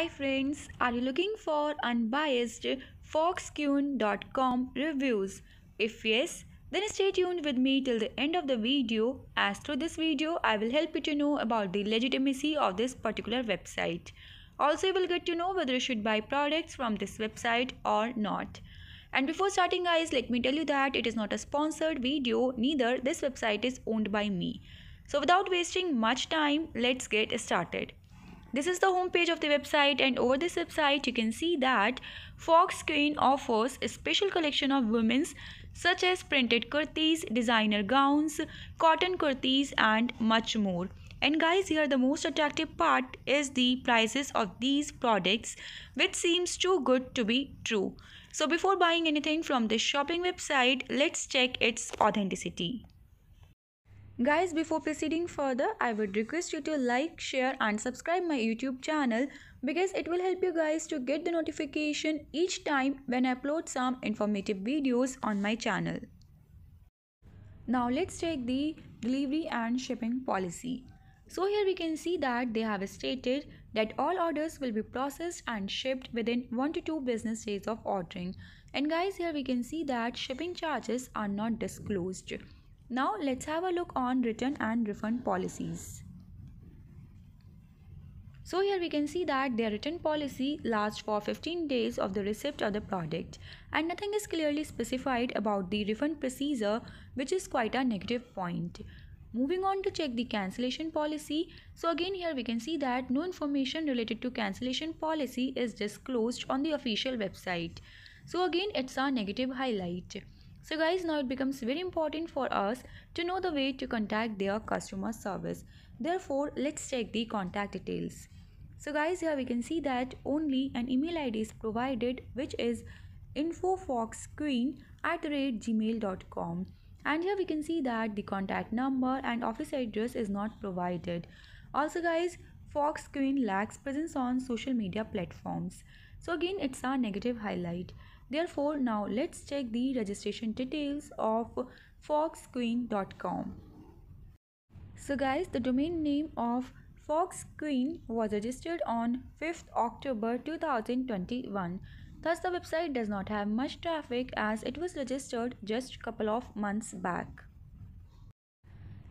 Hi friends, are you looking for unbiased folksqueen.com reviews? If yes, then stay tuned with me till the end of the video as through this video I will help you to know about the legitimacy of this particular website. Also you will get to know whether you should buy products from this website or not. And before starting guys, let me tell you that it is not a sponsored video, neither this website is owned by me. So without wasting much time, let's get started. This is the homepage of the website and over this website you can see that Folksqueen offers a special collection of women's such as printed kurtis, designer gowns, cotton kurtis and much more. And guys here the most attractive part is the prices of these products which seems too good to be true. So before buying anything from this shopping website, let's check its authenticity. Guys, before proceeding further, I would request you to like, share and subscribe my YouTube channel because it will help you guys to get the notification each time when I upload some informative videos on my channel. Now let's check the delivery and shipping policy. So here we can see that they have stated that all orders will be processed and shipped within 1 to 2 business days of ordering. And guys here we can see that shipping charges are not disclosed. Now let's have a look on return and refund policies. So here we can see that their return policy lasts for 15 days of the receipt of the product and nothing is clearly specified about the refund procedure which is quite a negative point. Moving on to check the cancellation policy. So again here we can see that no information related to cancellation policy is disclosed on the official website. So again it's a negative highlight. So guys now it becomes very important for us to know the way to contact their customer service. Therefore let's check the contact details. So guys here we can see that only an email ID is provided which is infofolksqueen at gmail.com and here we can see that the contact number and office address is not provided. Also guys Folksqueen lacks presence on social media platforms. So again it's a negative highlight. Therefore, now let's check the registration details of folksqueen.com. So guys, the domain name of Fox Queen was registered on 5th October 2021. Thus, the website does not have much traffic as it was registered just couple of months back.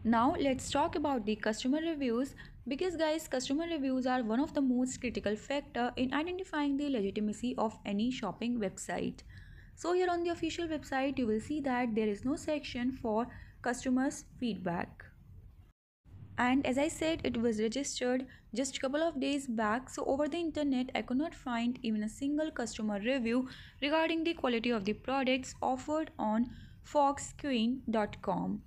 Now, let's talk about the customer reviews because guys customer reviews are one of the most critical factor in identifying the legitimacy of any shopping website. So here on the official website you will see that there is no section for customers feedback. And as i said it was registered just a couple of days back. So over the internet i could not find even a single customer review regarding the quality of the products offered on folksqueen.com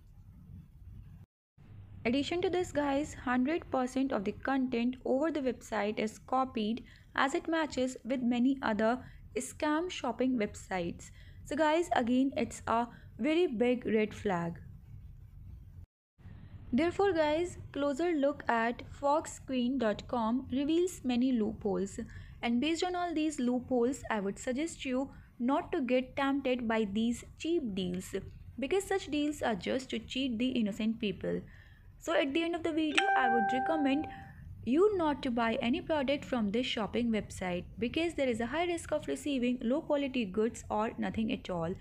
Addition to this guys, 100% of the content over the website is copied as it matches with many other scam shopping websites. So guys, again it's a very big red flag. Therefore guys, closer look at folksqueen.com reveals many loopholes and based on all these loopholes, I would suggest you not to get tempted by these cheap deals because such deals are just to cheat the innocent people. So at the end of the video, I would recommend you not to buy any product from this shopping website because there is a high risk of receiving low quality goods or nothing at all.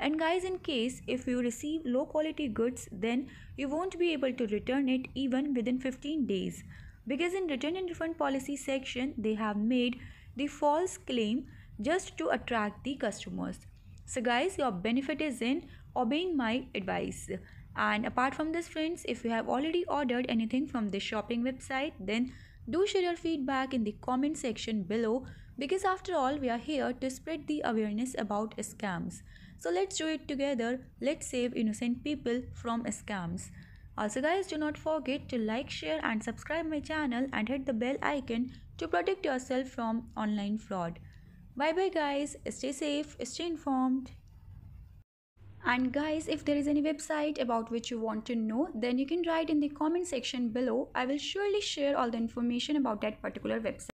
And guys, in case if you receive low quality goods, then you won't be able to return it even within 15 days. Because in return and refund policy section, they have made the false claim just to attract the customers. So guys, your benefit is in obeying my advice and apart from this friends if you have already ordered anything from this shopping website then do share your feedback in the comment section below. Because after all we are here to spread the awareness about scams. So let's do it together. Let's save innocent people from scams. Also guys do not forget to like share and subscribe my channel and hit the bell icon to protect yourself from online fraud. Bye bye guys. Stay safe. Stay informed and guys, if there is any website about which you want to know, then you can write in the comment section below. I will surely share all the information about that particular website.